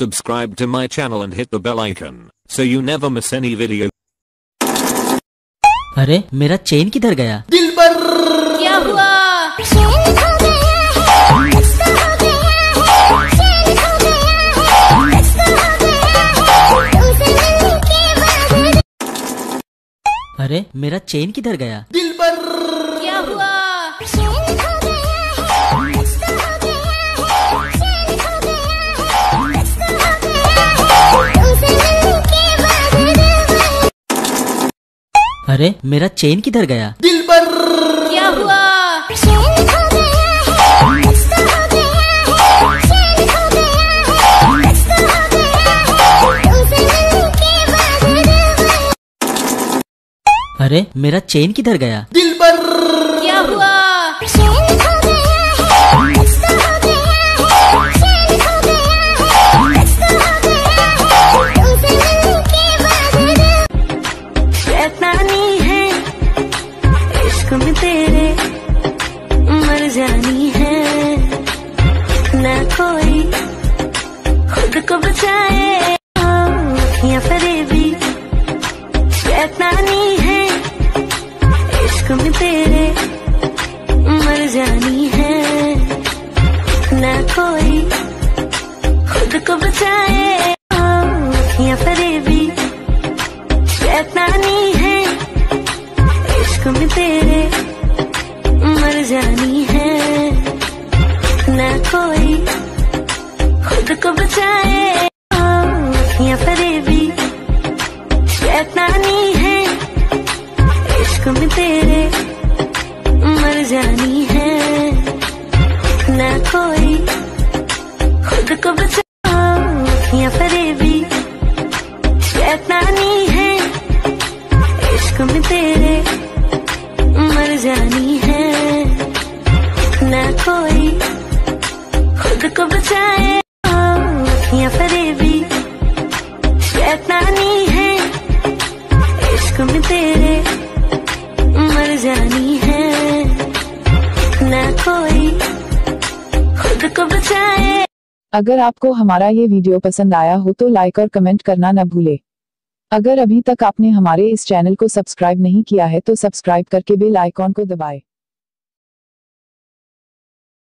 Subscribe to my channel and hit the bell icon so you never miss any video. अरे मेरा chain किधर गया क्या हुआ अरे मेरा चेन किधर गया अरे मेरा चेन किधर गया? क्या हुआ? अरे मेरा चेन किधर गया? दिल क्या हुआ? शैतानी है। इश्क में तेरे मर जानी है। ना कोई खुद को बचाए। या फरेबी शैतानी है। इश्क में तेरे मर जानी है। ना कोई खुद को बचाए। इश्क में तेरे मर जानी है। ना कोई खुद को बचाए। या फरेबी शैतानी है। इश्क में तेरे मर जानी है। ना कोई खुद को बचाओ या फरेबी शैतानी है। इश्क में तेरे जानी है। ना कोई खुद को बचाए। या फरेबी शैतानी है। इश्क में तेरे मर जानी है। ना कोई खुद को बचाए। अगर आपको हमारा ये वीडियो पसंद आया हो तो लाइक और कमेंट करना न भूले। अगर अभी तक आपने हमारे इस चैनल को सब्सक्राइब नहीं किया है तो सब्सक्राइब करके बेल आइकॉन को दबाएँ।